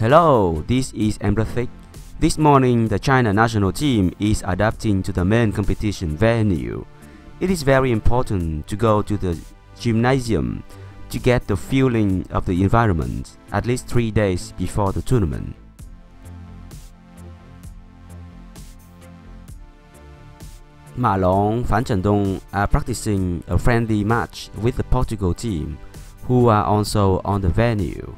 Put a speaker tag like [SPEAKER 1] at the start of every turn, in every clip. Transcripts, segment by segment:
[SPEAKER 1] Hello, this is EmRatThich. This morning, the China national team is adapting to the main competition venue. It is very important to go to the gymnasium to get the feeling of the environment at least three days before the tournament. Ma Long, Fan Zhendong are practicing a friendly match with the Portugal team, who are also on the venue.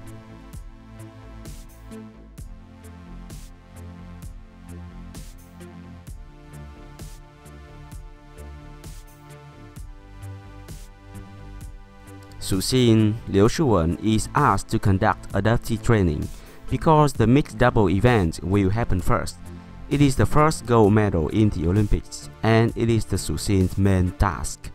[SPEAKER 1] Xu Xin, Liu Shiwen is asked to conduct adaptive training because the mixed double event will happen first. It is the first gold medal in the Olympics and it is the Xin's main task.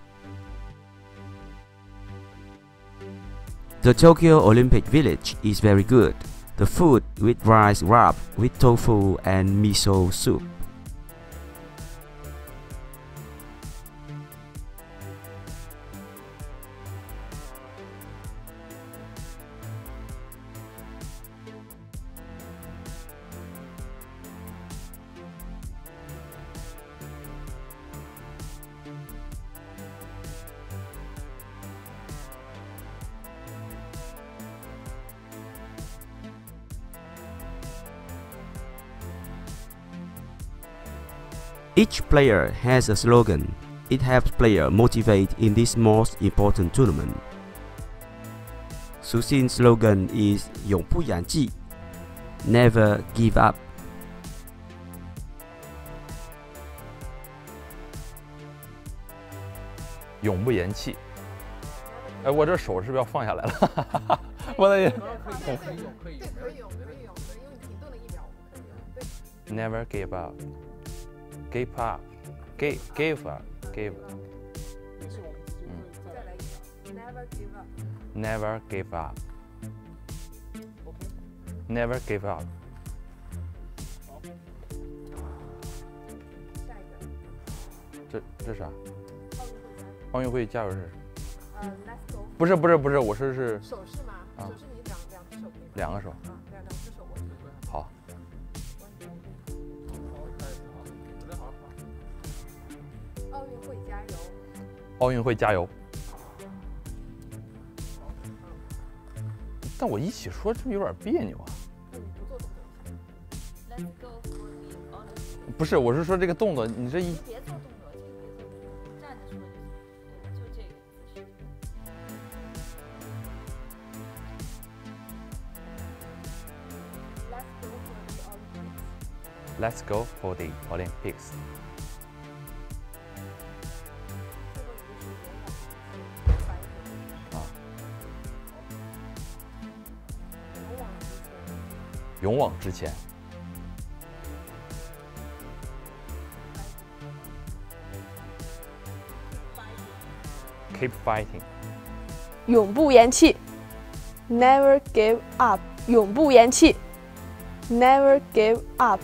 [SPEAKER 1] The Tokyo Olympic Village is very good. The food with rice wrap with tofu and miso soup. Each player has a slogan. It helps player motivate in this most important tournament. Xu Xin's slogan is 永不言弃, never give up.
[SPEAKER 2] Never give up。give up, give give up, give. 嗯，Never give up. Never give up. 这这啥？奥运会加油是？
[SPEAKER 3] 呃，Let's go。
[SPEAKER 2] 不是不是不是，我说是
[SPEAKER 3] 手势吗？手势你两两只手可以吗？
[SPEAKER 2] 两个手。
[SPEAKER 3] 啊，两两只手 会加油。
[SPEAKER 2] 奥运会加油。但我一起说是不是有点别扭啊。
[SPEAKER 3] 不
[SPEAKER 2] 是我是说这个动作你这一
[SPEAKER 3] let's go for the olympics.
[SPEAKER 2] 勇往直前。Keep fighting。
[SPEAKER 4] 永不言弃，Never give up，永不言弃，Never give up。